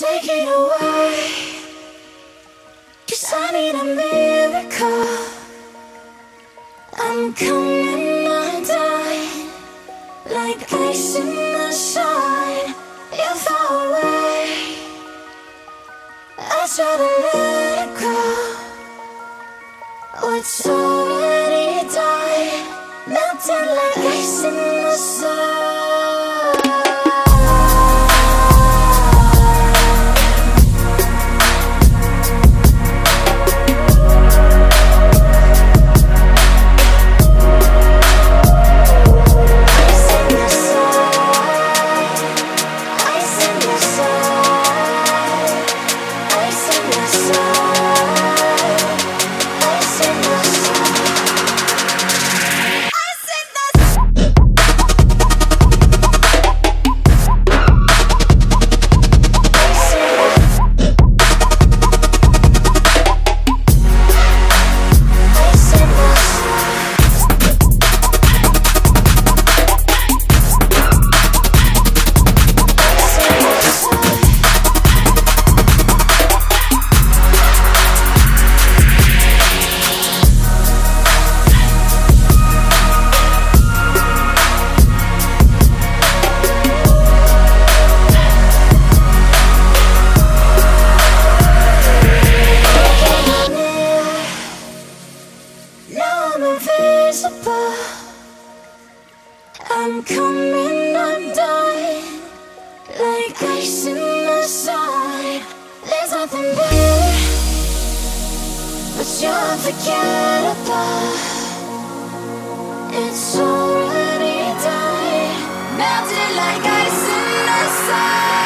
take it away. Cause I need a miracle. I'm coming undone. Like ice in the sun. You're far away. I try to let it go. What's already I'm invisible. I'm coming undone, like ice in the sun. There's nothing there, but you're unforgettable. It's already done, melted like ice in the sun.